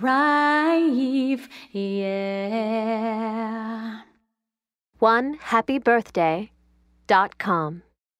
life, yeah. One happy birthday dot com.